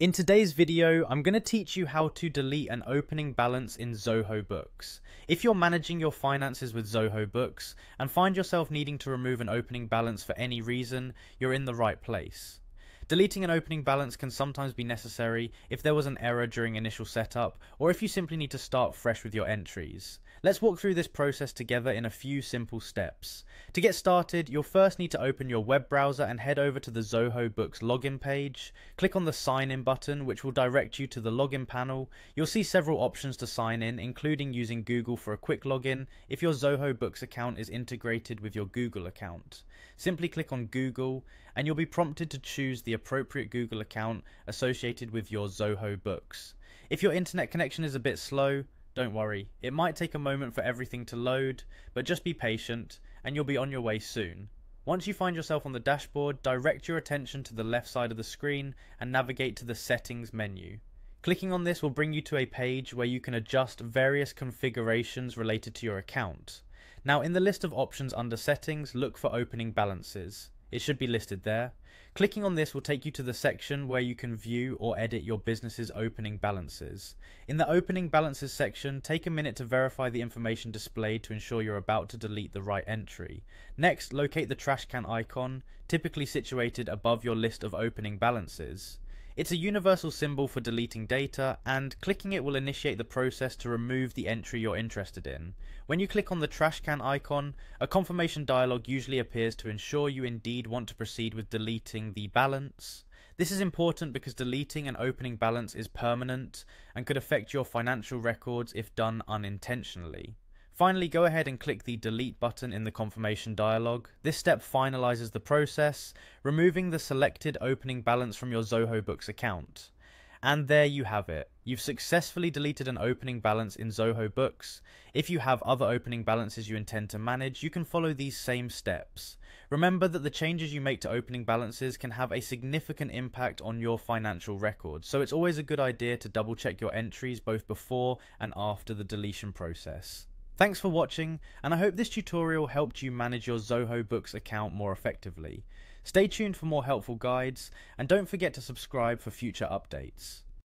In today's video, I'm going to teach you how to delete an opening balance in Zoho Books. If you're managing your finances with Zoho Books and find yourself needing to remove an opening balance for any reason, you're in the right place. Deleting an opening balance can sometimes be necessary if there was an error during initial setup or if you simply need to start fresh with your entries. Let's walk through this process together in a few simple steps. To get started, you'll first need to open your web browser and head over to the Zoho Books login page. Click on the sign in button which will direct you to the login panel. You'll see several options to sign in including using Google for a quick login if your Zoho Books account is integrated with your Google account. Simply click on Google and you'll be prompted to choose the appropriate Google account associated with your Zoho Books. If your internet connection is a bit slow, don't worry, it might take a moment for everything to load, but just be patient and you'll be on your way soon. Once you find yourself on the dashboard, direct your attention to the left side of the screen and navigate to the settings menu. Clicking on this will bring you to a page where you can adjust various configurations related to your account. Now in the list of options under settings, look for opening balances. It should be listed there. Clicking on this will take you to the section where you can view or edit your business's opening balances. In the opening balances section, take a minute to verify the information displayed to ensure you're about to delete the right entry. Next, locate the trash can icon, typically situated above your list of opening balances. It's a universal symbol for deleting data, and clicking it will initiate the process to remove the entry you're interested in. When you click on the trash can icon, a confirmation dialog usually appears to ensure you indeed want to proceed with deleting the balance. This is important because deleting an opening balance is permanent and could affect your financial records if done unintentionally. Finally, go ahead and click the delete button in the confirmation dialog. This step finalizes the process, removing the selected opening balance from your Zoho Books account. And there you have it. You've successfully deleted an opening balance in Zoho Books. If you have other opening balances you intend to manage, you can follow these same steps. Remember that the changes you make to opening balances can have a significant impact on your financial records, so it's always a good idea to double check your entries both before and after the deletion process. Thanks for watching, and I hope this tutorial helped you manage your Zoho Books account more effectively. Stay tuned for more helpful guides, and don't forget to subscribe for future updates.